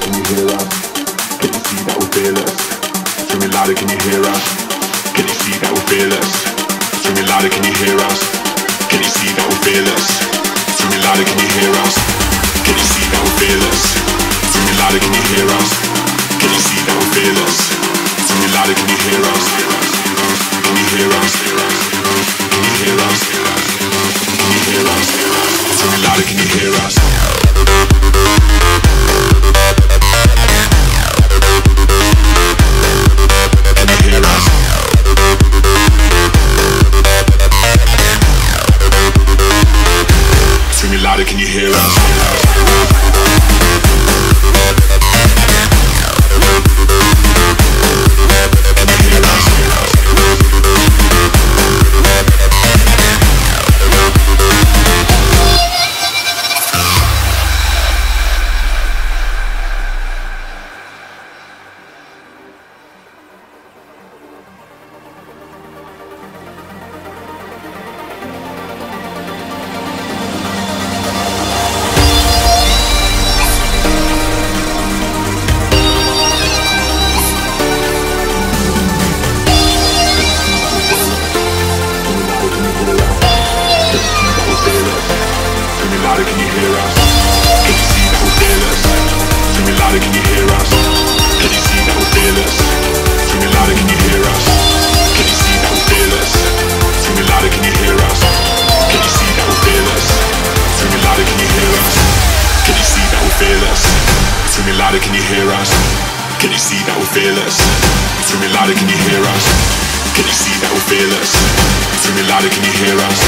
can you hear us? Can you see that we're fearless? Screaming louder, can you hear us? Can you see that we're fearless? Screaming louder, can you hear us? Can you see that we're fearless? Screaming louder, louder, can you hear us? Louder, can you hear us? Scream it louder, can you hear us? Can you see that we're fearless? Scream it louder, can you hear us? Can you see that we're fearless? Scream it louder, can you hear us?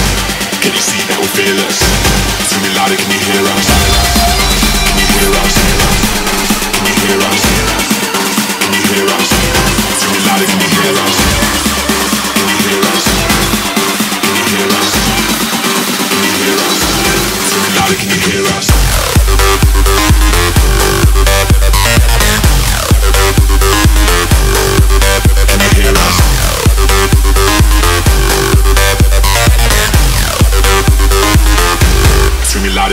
Can you see that we're fearless? Scream it louder, can you hear us? Can you hear us? Can you hear us? Can you hear us? Scream it louder, can you hear us? Can you hear us? Can you hear us? Can you hear us? Scream it louder, can you hear us?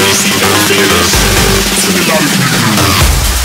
Cause you don't feel us the life